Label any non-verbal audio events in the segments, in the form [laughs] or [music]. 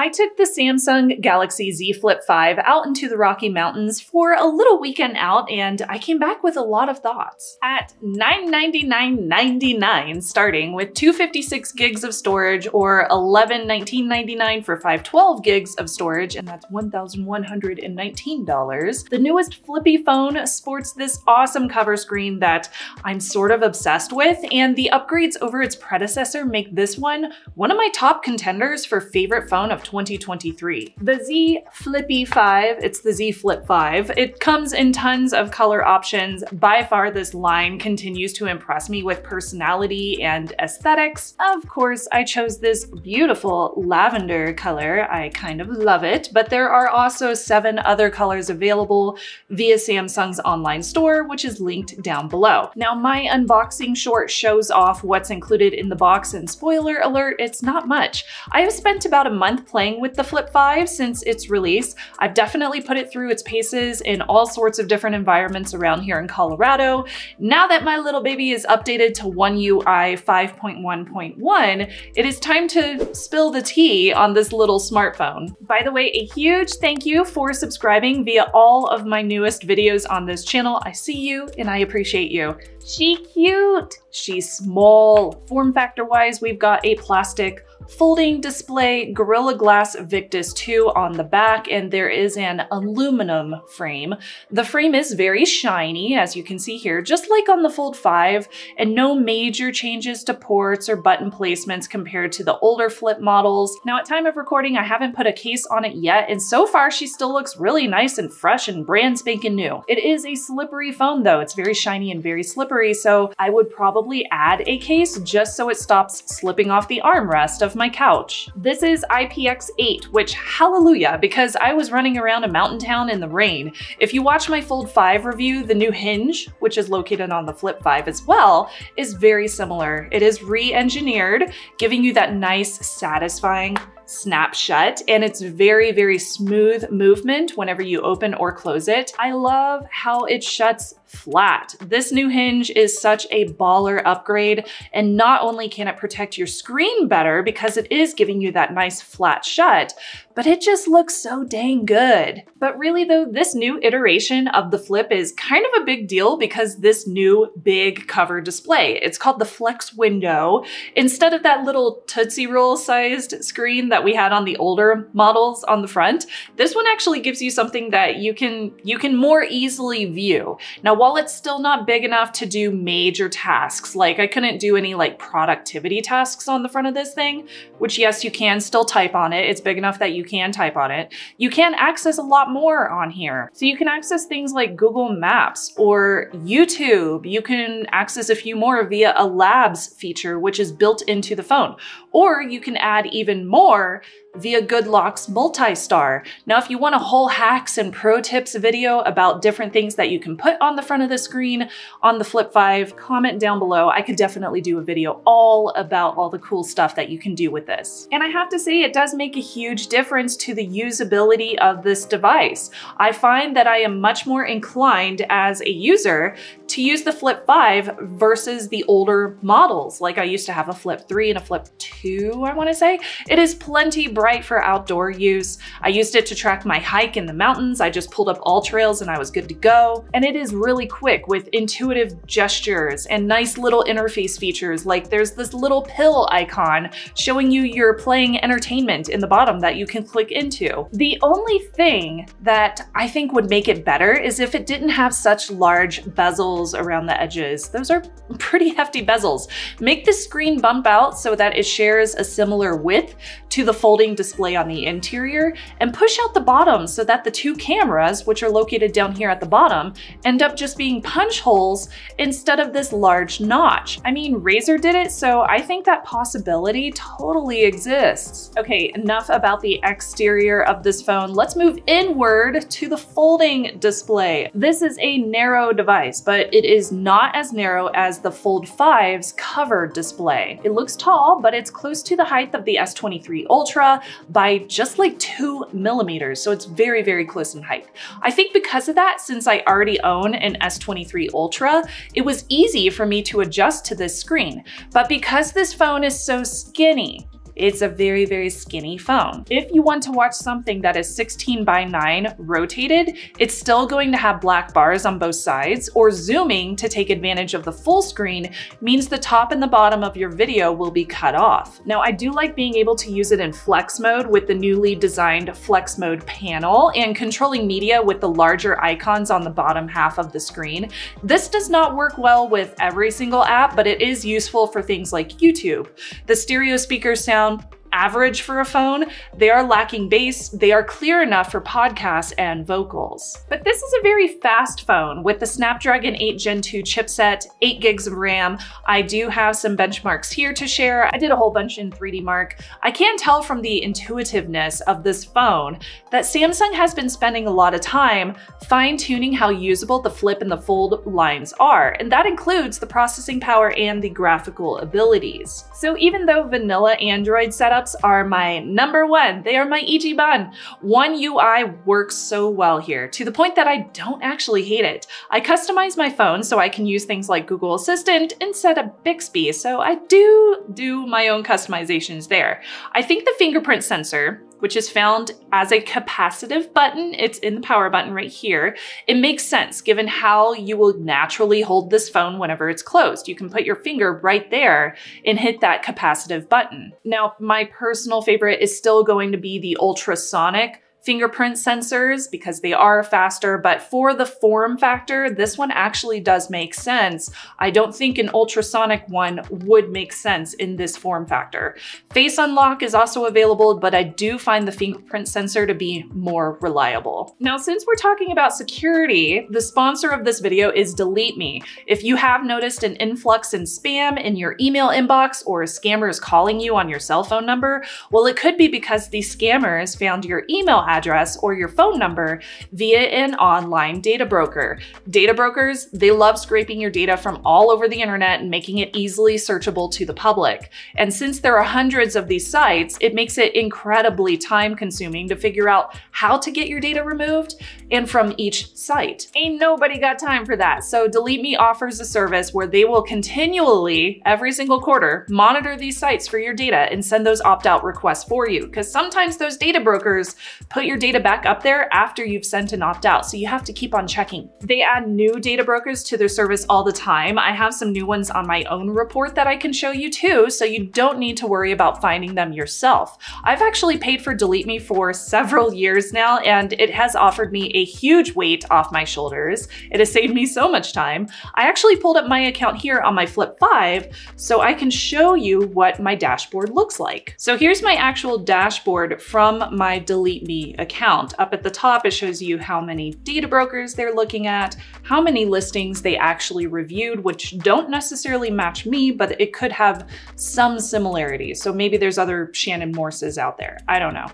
I took the Samsung Galaxy Z Flip 5 out into the Rocky Mountains for a little weekend out and I came back with a lot of thoughts. At $999.99 starting with 256 gigs of storage or $1119.99 for 512 gigs of storage and that's $1,119. The newest flippy phone sports this awesome cover screen that I'm sort of obsessed with and the upgrades over its predecessor make this one one of my top contenders for favorite phone of of 2023. The Z Flippy 5, it's the Z Flip 5. It comes in tons of color options. By far, this line continues to impress me with personality and aesthetics. Of course, I chose this beautiful lavender color. I kind of love it, but there are also seven other colors available via Samsung's online store, which is linked down below. Now, my unboxing short shows off what's included in the box, and spoiler alert, it's not much. I have spent about a month playing with the Flip 5 since its release. I've definitely put it through its paces in all sorts of different environments around here in Colorado. Now that my little baby is updated to One UI 5.1.1, it is time to spill the tea on this little smartphone. By the way, a huge thank you for subscribing via all of my newest videos on this channel. I see you and I appreciate you. She cute, she's small. Form factor wise, we've got a plastic folding display Gorilla Glass Victus 2 on the back, and there is an aluminum frame. The frame is very shiny, as you can see here, just like on the Fold 5, and no major changes to ports or button placements compared to the older flip models. Now at time of recording, I haven't put a case on it yet, and so far she still looks really nice and fresh and brand spanking new. It is a slippery phone though. It's very shiny and very slippery, so I would probably add a case just so it stops slipping off the armrest of my couch. This is IPX8, which hallelujah, because I was running around a mountain town in the rain. If you watch my Fold 5 review, the new hinge, which is located on the Flip 5 as well, is very similar. It is re-engineered, giving you that nice, satisfying snap shut and it's very, very smooth movement whenever you open or close it. I love how it shuts flat. This new hinge is such a baller upgrade, and not only can it protect your screen better because it is giving you that nice flat shut, but it just looks so dang good. But really though, this new iteration of the Flip is kind of a big deal because this new big cover display. It's called the Flex Window. Instead of that little Tootsie Roll sized screen that we had on the older models on the front, this one actually gives you something that you can, you can more easily view. Now, while it's still not big enough to do major tasks, like I couldn't do any like productivity tasks on the front of this thing, which yes, you can still type on it. It's big enough that you can type on it. You can access a lot more on here. So you can access things like Google Maps or YouTube. You can access a few more via a Labs feature, which is built into the phone. Or you can add even more via Good Lock's MultiStar. Now, if you want a whole hacks and pro tips video about different things that you can put on the front of the screen on the Flip 5, comment down below. I could definitely do a video all about all the cool stuff that you can do with this. And I have to say, it does make a huge difference to the usability of this device. I find that I am much more inclined as a user to use the Flip 5 versus the older models. Like I used to have a Flip 3 and a Flip 2, I wanna say. It is plenty bright for outdoor use. I used it to track my hike in the mountains. I just pulled up AllTrails and I was good to go. And it is really quick with intuitive gestures and nice little interface features. Like there's this little pill icon showing you your playing entertainment in the bottom that you can click into. The only thing that I think would make it better is if it didn't have such large bezels around the edges. Those are [laughs] pretty hefty bezels. Make the screen bump out so that it shares a similar width to the folding display on the interior and push out the bottom so that the two cameras, which are located down here at the bottom, end up just being punch holes instead of this large notch. I mean, Razer did it, so I think that possibility totally exists. Okay, enough about the exterior of this phone. Let's move inward to the folding display. This is a narrow device, but it is not as narrow as the Fold 5's cover display. It looks tall, but it's close to the height of the S23 Ultra by just like two millimeters, so it's very, very close in height. I think because of that, since I already own an S23 Ultra, it was easy for me to adjust to this screen. But because this phone is so skinny, it's a very, very skinny phone. If you want to watch something that is 16 by 9 rotated, it's still going to have black bars on both sides, or zooming to take advantage of the full screen means the top and the bottom of your video will be cut off. Now, I do like being able to use it in flex mode with the newly designed flex mode panel and controlling media with the larger icons on the bottom half of the screen. This does not work well with every single app, but it is useful for things like YouTube. The stereo speakers sound down average for a phone, they are lacking bass, they are clear enough for podcasts and vocals. But this is a very fast phone with the Snapdragon 8 Gen 2 chipset, 8 gigs of RAM. I do have some benchmarks here to share. I did a whole bunch in 3DMark. I can tell from the intuitiveness of this phone that Samsung has been spending a lot of time fine-tuning how usable the flip and the fold lines are, and that includes the processing power and the graphical abilities. So even though vanilla Android setup setups are my number one. They are my Ichiban. One UI works so well here to the point that I don't actually hate it. I customize my phone so I can use things like Google Assistant instead of Bixby, so I do do my own customizations there. I think the fingerprint sensor which is found as a capacitive button. It's in the power button right here. It makes sense given how you will naturally hold this phone whenever it's closed. You can put your finger right there and hit that capacitive button. Now, my personal favorite is still going to be the ultrasonic fingerprint sensors because they are faster, but for the form factor, this one actually does make sense. I don't think an ultrasonic one would make sense in this form factor. Face unlock is also available, but I do find the fingerprint sensor to be more reliable. Now, since we're talking about security, the sponsor of this video is Delete Me. If you have noticed an influx in spam in your email inbox or scammers calling you on your cell phone number, well, it could be because these scammers found your email address or your phone number via an online data broker. Data brokers, they love scraping your data from all over the internet and making it easily searchable to the public. And since there are hundreds of these sites, it makes it incredibly time consuming to figure out how to get your data removed and from each site. Ain't nobody got time for that. So Delete Me offers a service where they will continually, every single quarter, monitor these sites for your data and send those opt-out requests for you. Because sometimes those data brokers put put your data back up there after you've sent an opt-out, so you have to keep on checking. They add new data brokers to their service all the time. I have some new ones on my own report that I can show you too, so you don't need to worry about finding them yourself. I've actually paid for Delete Me for several [laughs] years now, and it has offered me a huge weight off my shoulders. It has saved me so much time. I actually pulled up my account here on my Flip 5 so I can show you what my dashboard looks like. So here's my actual dashboard from my Delete Me account. Up at the top, it shows you how many data brokers they're looking at, how many listings they actually reviewed, which don't necessarily match me, but it could have some similarities. So maybe there's other Shannon Morses out there. I don't know.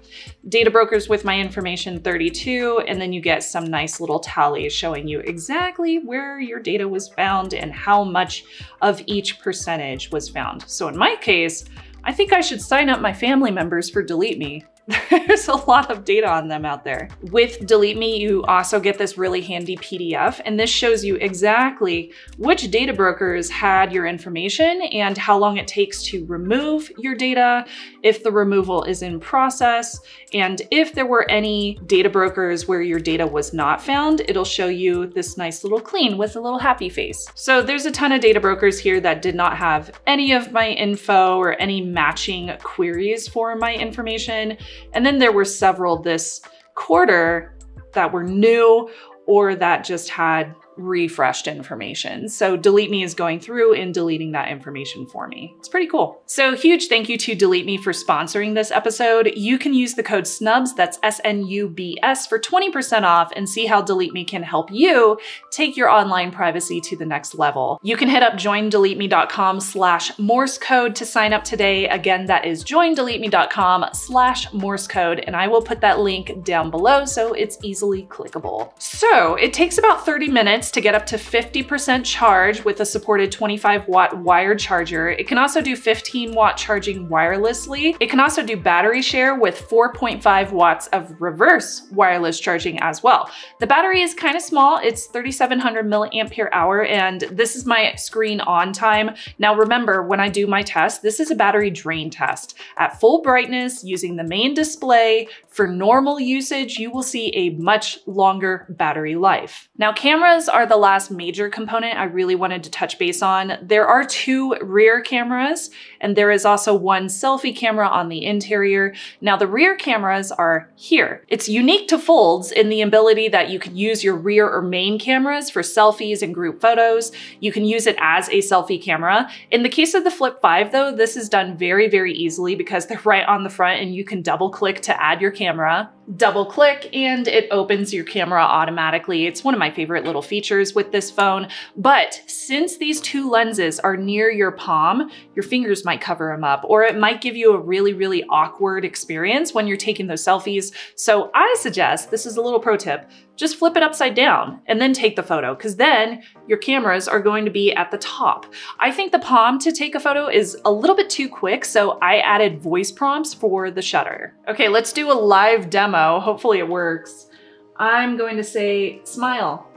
Data brokers with my information 32, and then you get some nice little tallies showing you exactly where your data was found and how much of each percentage was found. So in my case, I think I should sign up my family members for Delete Me. [laughs] There's a lot of data on them out there. With Delete Me, you also get this really handy PDF, and this shows you exactly which data brokers had your information and how long it takes to remove your data, if the removal is in process, and if there were any data brokers where your data was not found, it'll show you this nice little clean with a little happy face. So there's a ton of data brokers here that did not have any of my info or any matching queries for my information. And then there were several this quarter that were new or that just had refreshed information. So Delete Me is going through and deleting that information for me. It's pretty cool. So huge thank you to Delete Me for sponsoring this episode. You can use the code SNUBS, that's S-N-U-B-S, for 20% off and see how Delete Me can help you take your online privacy to the next level. You can hit up joindeleteme.com slash Morse code to sign up today. Again, that is joindeleteme.com slash Morse code, and I will put that link down below so it's easily clickable. So it takes about 30 minutes minutes to get up to 50% charge with a supported 25 watt wired charger. It can also do 15 watt charging wirelessly. It can also do battery share with 4.5 watts of reverse wireless charging as well. The battery is kind of small. It's 3700 milliampere hour and this is my screen on time. Now remember, when I do my test, this is a battery drain test. At full brightness, using the main display, for normal usage, you will see a much longer battery life. Now cameras are the last major component I really wanted to touch base on. There are two rear cameras and there is also one selfie camera on the interior. Now the rear cameras are here. It's unique to Folds in the ability that you can use your rear or main cameras for selfies and group photos. You can use it as a selfie camera. In the case of the Flip 5 though, this is done very, very easily because they're [laughs] right on the front and you can double click to add your camera double click and it opens your camera automatically. It's one of my favorite little features with this phone. But since these two lenses are near your palm, your fingers might cover them up or it might give you a really, really awkward experience when you're taking those selfies. So I suggest, this is a little pro tip, just flip it upside down and then take the photo because then your cameras are going to be at the top. I think the palm to take a photo is a little bit too quick, so I added voice prompts for the shutter. Okay, let's do a live demo. Hopefully it works. I'm going to say smile.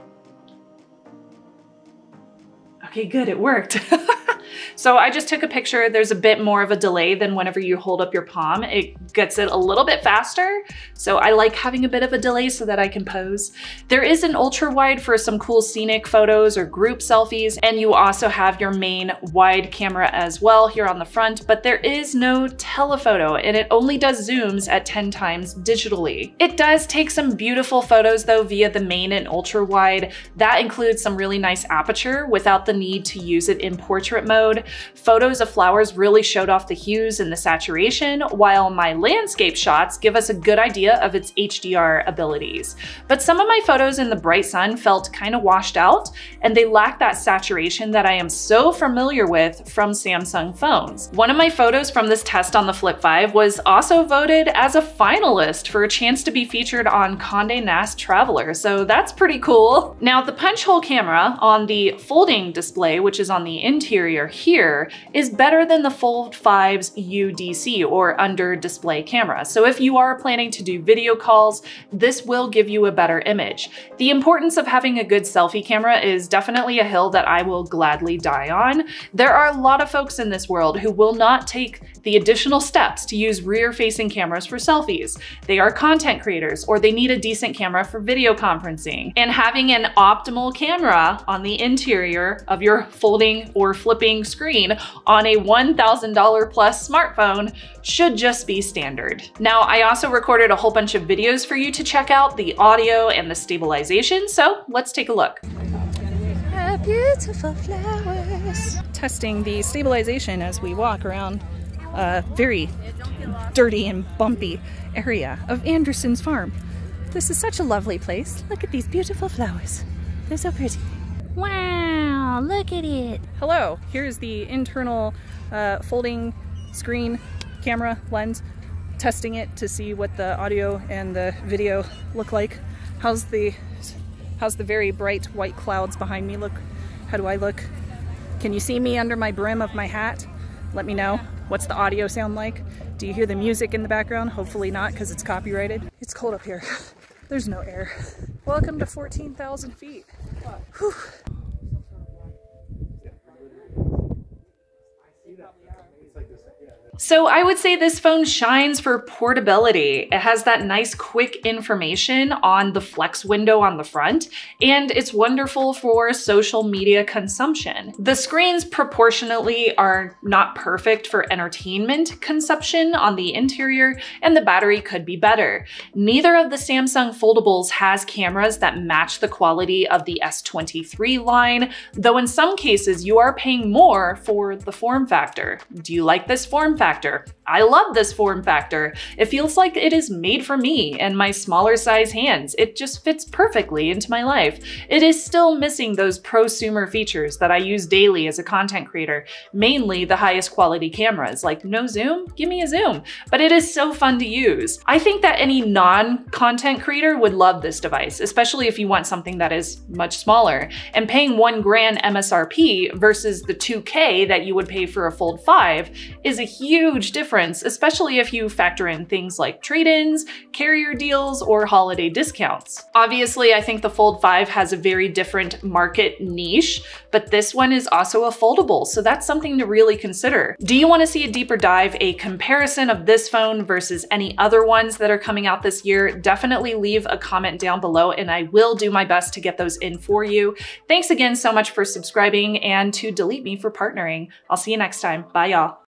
Okay, good, it worked. [laughs] So I just took a picture. There's a bit more of a delay than whenever you hold up your palm. It gets it a little bit faster. So I like having a bit of a delay so that I can pose. There is an ultra wide for some cool scenic photos or group selfies. And you also have your main wide camera as well here on the front, but there is no telephoto and it only does zooms at 10 times digitally. It does take some beautiful photos though via the main and ultra wide. That includes some really nice aperture without the need to use it in portrait mode. Photos of flowers really showed off the hues and the saturation, while my landscape shots give us a good idea of its HDR abilities. But some of my photos in the bright sun felt kind of washed out, and they lack that saturation that I am so familiar with from Samsung phones. One of my photos from this test on the Flip 5 was also voted as a finalist for a chance to be featured on Condé Nast Traveler, so that's pretty cool. Now the punch hole camera on the folding display, which is on the interior here is better than the Fold 5's UDC or under display camera. So if you are planning to do video calls, this will give you a better image. The importance of having a good selfie camera is definitely a hill that I will gladly die on. There are a lot of folks in this world who will not take the additional steps to use rear-facing cameras for selfies. They are content creators or they need a decent camera for video conferencing. And having an optimal camera on the interior of your folding or flipping screen on a $1,000 plus smartphone should just be standard. Now, I also recorded a whole bunch of videos for you to check out, the audio and the stabilization, so let's take a look. Beautiful flowers. Testing the stabilization as we walk around a very dirty and bumpy area of Anderson's farm. This is such a lovely place. Look at these beautiful flowers. They're so pretty. Wow, look at it. Hello, here's the internal uh, folding screen camera lens. Testing it to see what the audio and the video look like. How's the how's the very bright white clouds behind me look? How do I look? Can you see me under my brim of my hat? Let me know. What's the audio sound like? Do you hear the music in the background? Hopefully not because it's copyrighted. It's cold up here. There's no air. Welcome to 14,000 feet. Whew. So I would say this phone shines for portability. It has that nice quick information on the flex window on the front, and it's wonderful for social media consumption. The screens proportionately are not perfect for entertainment consumption on the interior, and the battery could be better. Neither of the Samsung foldables has cameras that match the quality of the S23 line, though in some cases you are paying more for the form factor. Do you like this form factor? Factor. I love this form factor. It feels like it is made for me and my smaller size hands. It just fits perfectly into my life. It is still missing those prosumer features that I use daily as a content creator, mainly the highest quality cameras, like no zoom, give me a zoom. But it is so fun to use. I think that any non-content creator would love this device, especially if you want something that is much smaller. And paying one grand MSRP versus the 2K that you would pay for a Fold 5 is a huge difference difference, especially if you factor in things like trade-ins, carrier deals, or holiday discounts. Obviously, I think the Fold 5 has a very different market niche, but this one is also a foldable, so that's something to really consider. Do you want to see a deeper dive, a comparison of this phone versus any other ones that are coming out this year? Definitely leave a comment down below and I will do my best to get those in for you. Thanks again so much for subscribing and to Delete Me for partnering. I'll see you next time. Bye y'all.